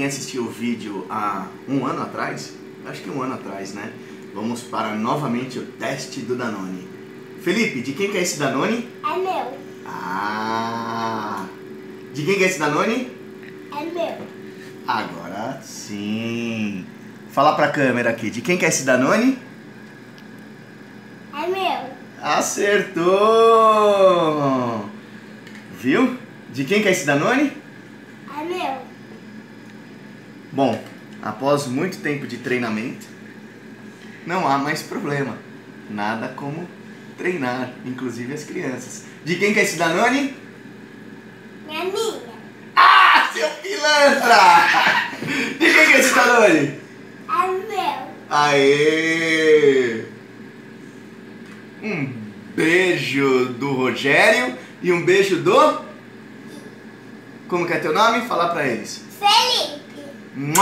quem assistiu o vídeo há um ano atrás, acho que um ano atrás, né? Vamos para novamente o teste do Danone. Felipe, de quem que é esse Danone? É meu. Ah! De quem que é esse Danone? É meu. Agora sim. Fala pra câmera aqui, de quem que é esse Danone? É meu. Acertou! Viu? De quem que é esse Danone? Bom, após muito tempo de treinamento, não há mais problema. Nada como treinar, inclusive as crianças. De quem que é esse Danone? Minha. Ah, seu pilantra! De quem que é esse Danone? É meu. Aê! Um beijo do Rogério e um beijo do. Como que é teu nome? Falar pra eles. Felipe. うん、